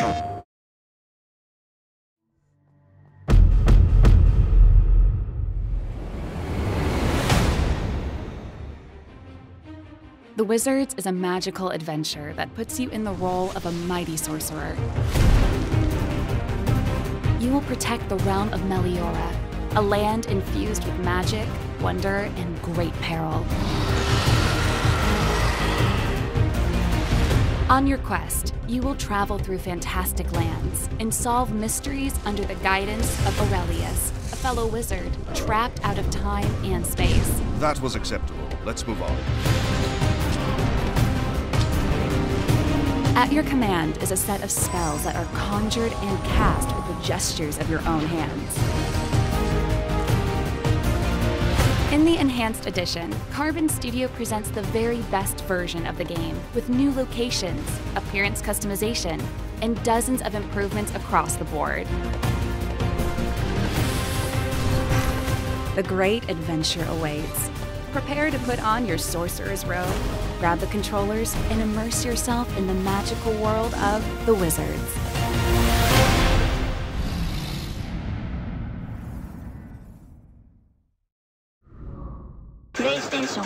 The Wizards is a magical adventure that puts you in the role of a mighty sorcerer. You will protect the realm of Meliora, a land infused with magic, wonder, and great peril. On your quest, you will travel through fantastic lands and solve mysteries under the guidance of Aurelius, a fellow wizard trapped out of time and space. That was acceptable. Let's move on. At your command is a set of spells that are conjured and cast with the gestures of your own hands. In the Enhanced Edition, Carbon Studio presents the very best version of the game with new locations, appearance customization, and dozens of improvements across the board. The great adventure awaits. Prepare to put on your sorcerer's robe, grab the controllers, and immerse yourself in the magical world of the Wizards. PlayStation